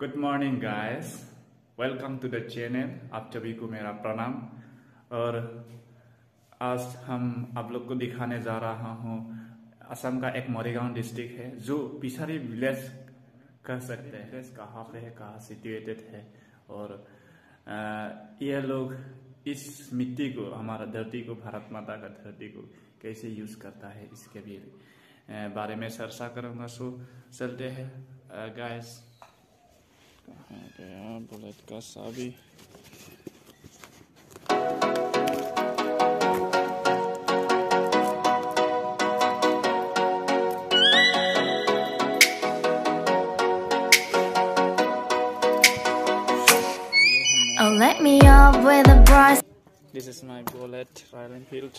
Good morning guys welcome to the channel आप सभी को मेरा प्रणाम। और आज हम आप लोग को दिखाने जा रहा हूँ, असम का एक मोरीगांव डिस्ट्रिक्ट है, जो पिछाड़ी विलेज कह सकते हैं। विलेज कहाँ पे है, कहाँ सिचुएटेड है। और ये लोग इस मिट्टी को, हमारा धरती को, भारत माता का धरती को कैसे यूज़ करता है, इसके भी बारे में चर्चा करूँगा। सो चलते हैं गाइस कहाँ गया बुलेट का Sabi Oh, let me up with a bright This is my bullet Royal Enfield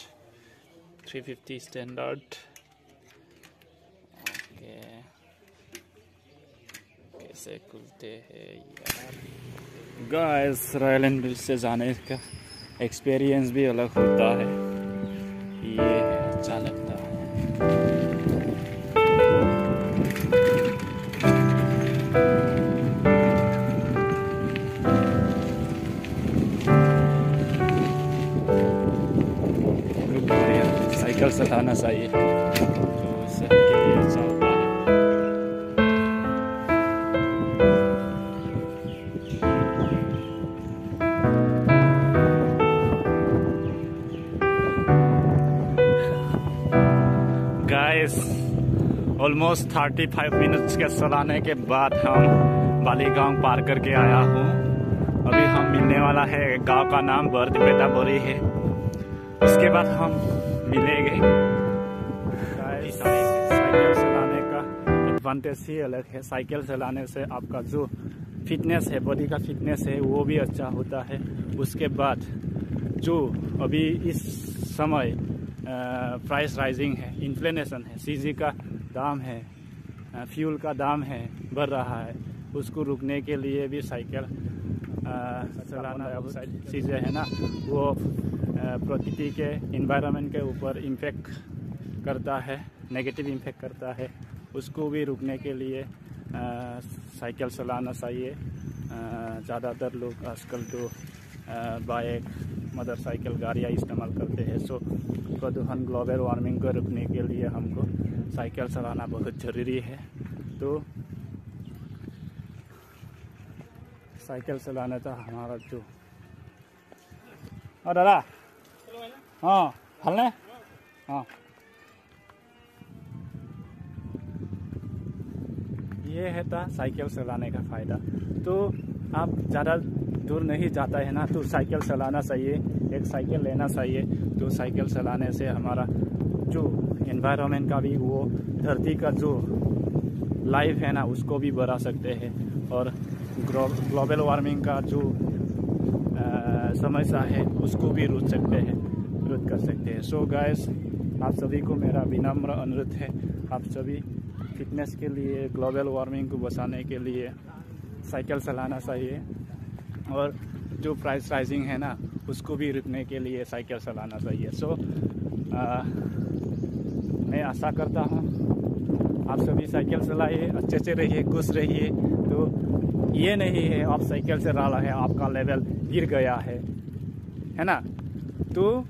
350 standard. Okay. कैसे खुलते हैं गाइस रॉयल एनफील्ड से जाने का एक्सपीरियंस भी अलग होता है। ये अच्छा लगता है साइकिल चलाना चाहिए। ऑलमोस्ट 35 मिनट्स के चलाने के बाद हम बालीगांव पार करके आया हूँ। अभी हम मिलने वाला है, गाँव का नाम बर्द बेटा बोरी है। उसके बाद हम मिलेंगे। साइकिल चलाने का एडवांटेज ही अलग है। साइकिल चलाने से आपका जो फिटनेस है बॉडी का फिटनेस है, वो भी अच्छा होता है। उसके बाद जो अभी इस समय प्राइस राइजिंग है इन्फ्लेशन है सीजी का दाम है फ्यूल का दाम है बढ़ रहा है। उसको रुकने के लिए भी साइकिल चलाना चीज़ें है ना। वो प्रकृति के इन्वायरमेंट के ऊपर इम्फेक्ट करता है नेगेटिव इम्फेक्ट करता है। उसको भी रुकने के लिए साइकिल चलाना चाहिए। ज़्यादातर लोग आजकल तो बाइक मोटरसाइकिल गाड़ियाँ इस्तेमाल करते हैं सो प्रदूषण ग्लोबल वार्मिंग को रुकने के लिए हमको साइकिल चलाना बहुत ज़रूरी है। तो साइकिल चलाने तो हमारा जो। हाँ दादा? हाँ। हलने हाँ? ये है था साइकिल चलाने का फ़ायदा। तो आप ज़्यादा दूर नहीं जाता है ना तो साइकिल चलाना चाहिए, एक साइकिल लेना चाहिए तो साइकिल चलाने से हमारा जो एनवायरनमेंट का भी वो, धरती का जो लाइफ है ना, उसको भी बढ़ा सकते हैं। और ग्लोबल वार्मिंग का जो समस्या है, उसको भी रोक सकते हैं, रोक कर सकते हैं। सो गाइस आप सभी को मेरा विनम्र अनुरोध है, आप सभी फिटनेस के लिए ग्लोबल वार्मिंग को बचाने के लिए साइकिल चलाना चाहिए। और जो प्राइस राइजिंग है ना उसको भी रुकने के लिए साइकिल चलाना चाहिए। सो आ, मैं आशा करता हूँ आप सभी साइकिल चलाइए अच्छे से रहिए खुश रहिए। तो ये नहीं है आप साइकिल से रहा है आपका लेवल गिर गया है। है ना? तो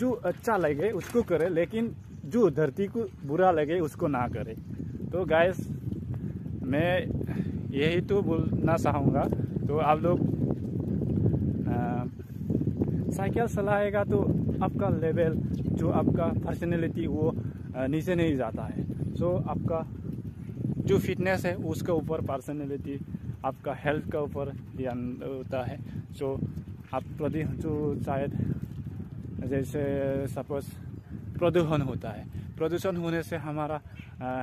जो अच्छा लगे उसको करे लेकिन जो धरती को बुरा लगे उसको ना करे। तो गैस मैं यही तो बोलना चाहूँगा। तो आप लोग साइकिल चलाएगा तो आपका लेवल, जो आपका पर्सनैलिटी वो नीचे नहीं जाता है। सो आपका जो फिटनेस है, उसके ऊपर पर्सनैलिटी आपका हेल्थ का ऊपर ध्यान होता है। सो आप प्रति जो शायद, जैसे सपोज़ प्रदूषण होता है। प्रदूषण होने से हमारा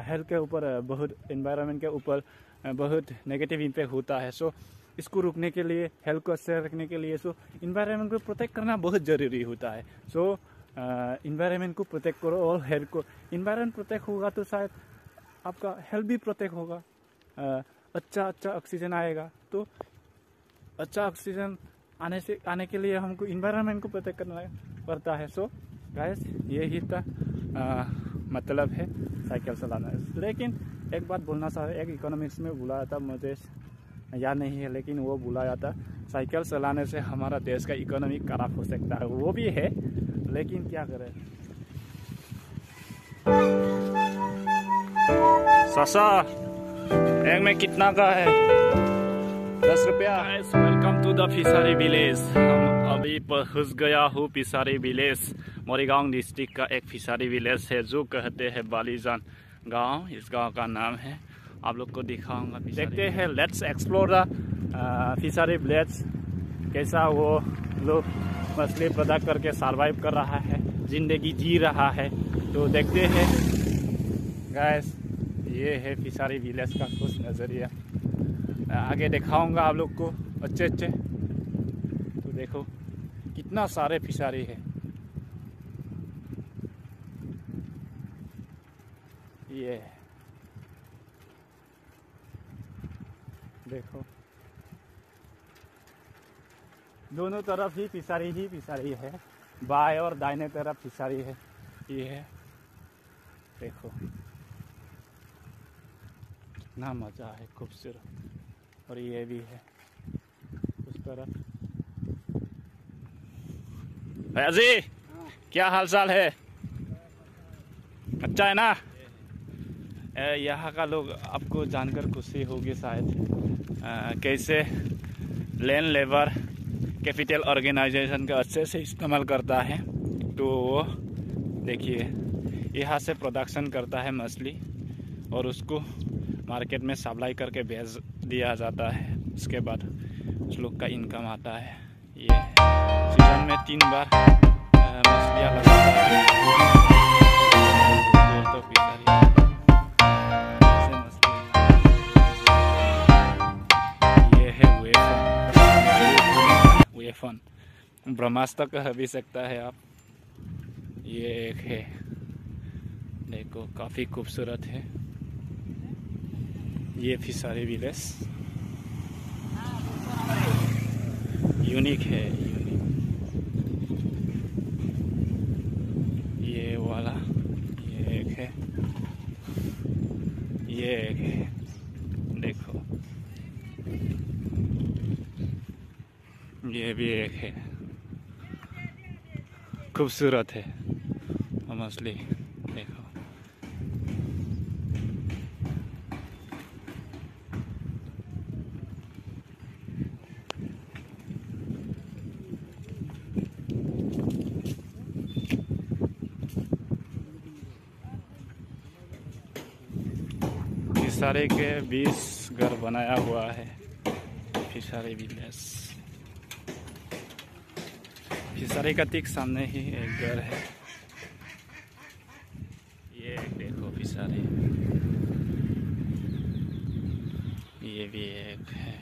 हेल्थ के ऊपर बहुत इन्वायरमेंट के ऊपर बहुत नेगेटिव इम्पैक्ट होता है। सो इसको रोकने के लिए हेल्थ को अच्छे रखने के लिए सो इन्वायरमेंट को प्रोटेक्ट करना बहुत ज़रूरी होता है। सो इन्वायरमेंट को प्रोटेक्ट करो और हेल्थ को। इन्वायरमेंट प्रोटेक्ट होगा तो शायद आपका हेल्थ भी प्रोटेक्ट होगा। अच्छा अच्छा ऑक्सीजन आएगा। तो अच्छा ऑक्सीजन आने से, आने के लिए हमको इन्वायरमेंट को प्रोटेक्ट करना पड़ता है। सो गैस यही था। मतलब है साइकिल चलाना लेकिन एक बात बोलना चाह एक इकोनॉमिक्स में बुलाया था मुझे याद नहीं है लेकिन वो बुलाया था साइकिल चलाने से हमारा देश का इकोनॉमी खराब हो सकता है। वो भी है लेकिन क्या करें? ससा एक में कितना का है? दस रुपया। Welcome to the fishery village हम अभी पहुँच गया हूँ फिशरी विलेज मोरीगांव डिस्ट्रिक्ट का एक फिशरी विलेज है जो कहते हैं बालीजान गाँव। इस गाँव का नाम है। आप लोग को दिखाऊँगा देखते हैं let's explore the fishery village. कैसा वो लोग मछली पैदा करके सर्वाइव कर रहा है ज़िंदगी जी रहा है। तो देखते हैं। गैस ये है फिशरी विलेज का कुछ नज़रिया। आगे दिखाऊँगा आप लोग को अच्छे अच्छे तो देखो। कितना सारे फिशरी है। ये। देखो। दोनों तरफ़ ही फिशरी ही फिशरी है। बाएँ और दाहिने तरफ़ फिशरी है। ये है। देखो। कितना मज़ा है, खूबसूरत। और ये भी है। उस तरफ़। भैया जी क्या हाल चाल है? अच्छा है ना? यहाँ का लोग आपको जानकर खुशी होगी शायद। कैसे? लैंड लेबर कैपिटल ऑर्गेनाइजेशन का अच्छे से इस्तेमाल करता है तो वो देखिए, यहाँ से प्रोडक्शन करता है मछली, और उसको मार्केट में सप्लाई करके भेज दिया जाता है। उसके बाद उस लोग का इनकम आता है। ये सीज़न में तीन बार मछलियाँ लगाता है तो है वेफन ब्रह्मास्त्र कह भी सकता है आप। ये एक है। देखो, काफ़ी खूबसूरत है। ये फिशरी विलेज यूनिक है यूनिक ये वाला, ये एक है। ये एक है। देखो। ये भी एक है। खूबसूरत है मछली देखो फिशरी के बीस घर बनाया हुआ है। Fishery village. फिशरी का ठीक सामने ही एक घर है। ये देखो फिशरी ये भी एक है।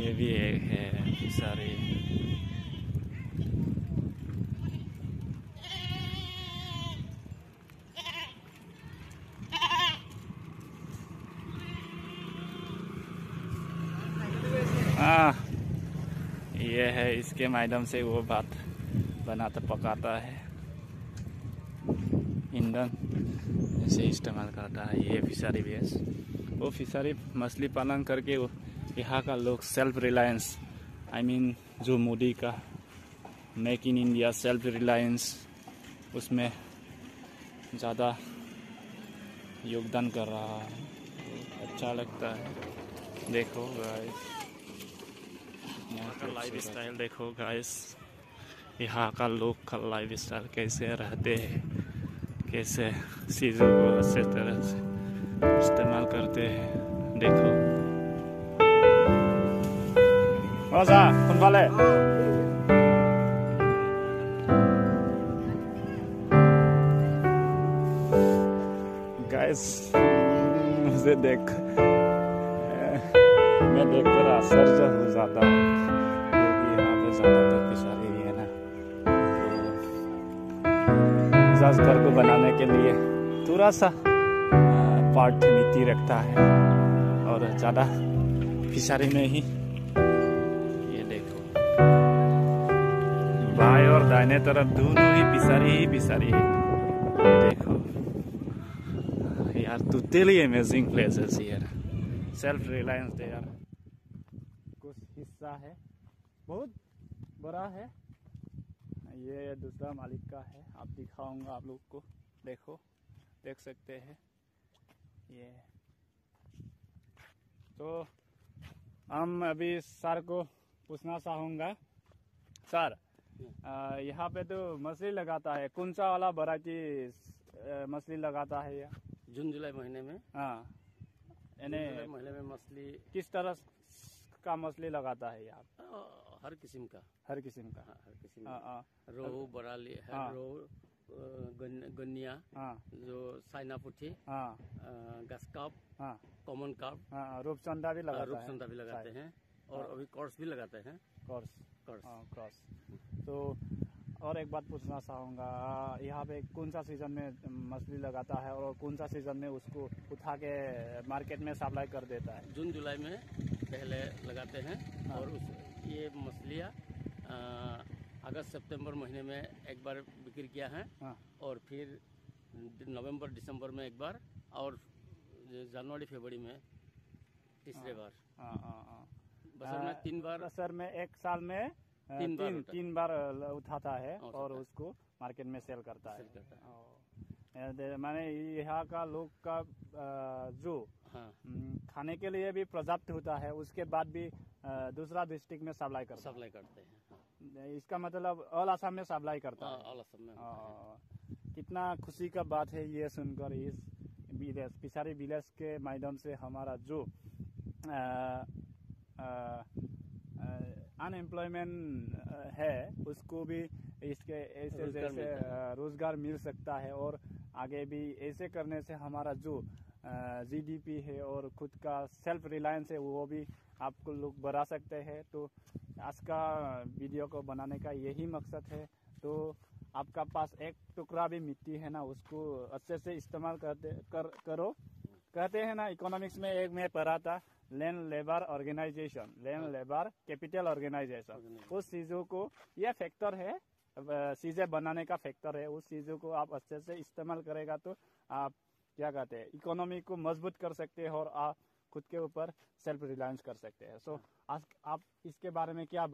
ये भी एक है। फिशरी हाँ इसके माध्यम से वो बात बनाता, पकाता है। ईंधन ऐसे इस्तेमाल करता है, ये फिशरी बेस वो फिशरी मछली पालन करके यहाँ का लोग सेल्फ रिलायंस आई मीन जो मोदी का make in India self reliance उसमें ज़्यादा योगदान कर रहा है। अच्छा लगता है। देखो गाइस यहाँ का लाइफ स्टाइल देखो गाइस यहाँ का लोग का लाइफ स्टाइल कैसे रहते हैं कैसे चीज़ों को अच्छे तरह से इस्तेमाल करते हैं देखो। मज़ा कौन वाले। गाइस मुझे देख। देखकर आश्चर्य हो हूँ, क्योंकि यहाँ पे ज़्यादातर किसानी भी है ना तो जज घर को बनाने के लिए थोड़ा सा पार्ट मिट्टी रखता है, और ज़्यादा फिशरी में ही ये देखो। बाएँ और दाहिने तरफ़ दोनों ही पिसारी ही पिसारी है। देखो, यार totally amazing places here self reliance दे यार। है बहुत बड़ा है। ये दूसरा मालिक का है। आप दिखाऊँगा आप लोग को। देखो देख सकते हैं। ये। तो हम अभी सर को पूछना चाहूँगा। सर यहाँ पे तो मछली लगाता है। कौन सा वाला वैरायटी मछली लगाता है यह? जून जुलाई महीने में। हाँ। यानी महीने में मछली किस तरह का मछली लगाता है यहाँ हर किस्म का। हर किस्म का। हाँ, हर किस्म हाँ का। हाँ। रोहू बराली। रोहू गन्निया जो साइना पुठी गस्काप कॉमन काप रूपचंदा भी लगाता है। रूपचंदा भी लगाते हैं और अभी कॉर्स भी लगाते हैं। कॉर्स। कॉर्स। कॉर्स। तो और एक बात पूछना चाहूँगा यहाँ पे कौन सा सीज़न में मछली लगाता है और कौन सा सीज़न में उसको उठा के मार्केट में सप्लाई कर देता है? जून जुलाई में पहले लगाते हैं हाँ। और उस ये मछलियाँ अगस्त सितंबर महीने में एक बार बिक्री किया है हाँ। और फिर नवंबर दिसंबर में एक बार और जनवरी फरवरी में तीसरे बार। हाँ हाँ हाँ। बसर में तीन बार। सर में एक साल में तीन बार तीन उठा- तीन बार उठाता है और उसको मार्केट में सेल करता है। है। माने यहाँ का लोग का जो हाँ। खाने के लिए भी पर्याप्त होता है उसके बाद भी दूसरा डिस्ट्रिक्ट में सप्लाई करता सप्लाई करते हैं हाँ। इसका मतलब ऑल आसाम में सप्लाई करता हाँ, है। ऑल असम में है। कितना खुशी का बात है ये सुनकर इस विलेज पिसारी विलेज के माध्यम से हमारा जो अनएम्प्लॉयमेंट है उसको भी इसके ऐसे जैसे रोज़गार मिल सकता है और आगे भी ऐसे करने से हमारा जो जीडीपी है और खुद का सेल्फ रिलायंस है वो भी आपको लोग बढ़ा सकते हैं। तो आज का वीडियो को बनाने का यही मकसद है। तो आपका पास एक टुकड़ा भी मिट्टी है ना उसको अच्छे से इस्तेमाल करते कर करो। कहते हैं ना इकोनॉमिक्स में एक मैं पढ़ा था land labour organisation land labour capital organisation उस चीज़ों को यह फैक्टर है चीज़ें बनाने का फैक्टर है। उस चीज़ों को आप अच्छे से इस्तेमाल करेगा तो आप क्या कहते हैं इकोनॉमी को मज़बूत कर सकते हैं और आप खुद के ऊपर सेल्फ रिलायंस कर सकते हैं। सो आज आप इसके बारे में क्या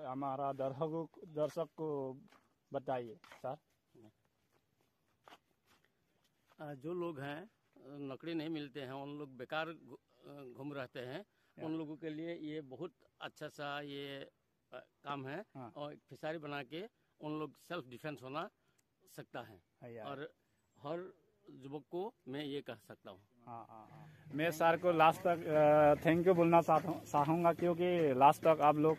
हमारा दर्शकों दर्शक को बताइए सर। जो लोग हैं नौकरी नहीं मिलते हैं उन लोग बेकार घूम रहते हैं। उन लोगों के लिए ये बहुत अच्छा सा ये काम है हाँ। और फिशारी बना के उन लोग सेल्फ डिफेंस होना सकता है। है और हर युवक को मैं ये कह सकता हूँ। हाँ हाँ हाँ। मैं सर को लास्ट तक थैंक यू बोलना चाहूँगा क्योंकि लास्ट तक आप लोग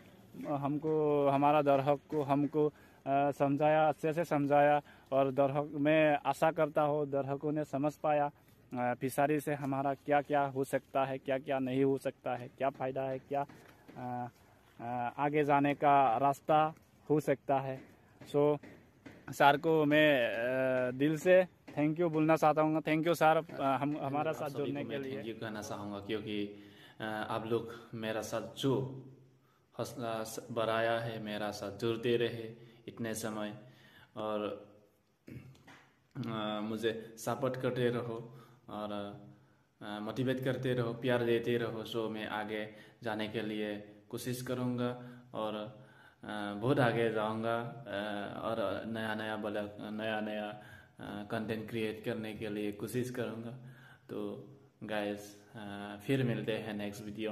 हमको हमारा दर्शक को हमको समझाया अच्छे से समझाया और दर्शक मैं आशा करता हूँ दर्शकों ने समझ पाया। फिशरी से हमारा क्या क्या हो सकता है क्या क्या नहीं हो सकता है क्या फ़ायदा है क्या आगे जाने का रास्ता हो सकता है। सो सर को मैं दिल से थैंक यू बोलना चाहता हूँ। थैंक यू सर हम हमारा साथ जुड़ने के लिए। यू कहना चाहूँगा क्योंकि आप लोग मेरा साथ जो हौसला बढ़ाया है मेरा साथ जुड़ते रहे इतने समय और अ, मुझे सपोर्ट करते रहो। और मोटिवेट करते रहो, प्यार देते रहो, शो में आगे जाने के लिए कोशिश करूँगा और बहुत आगे जाऊँगा और नया नया ब्लॉग नया नया कंटेंट क्रिएट करने के लिए कोशिश करूँगा। तो गाइस फिर मिलते हैं नेक्स्ट वीडियो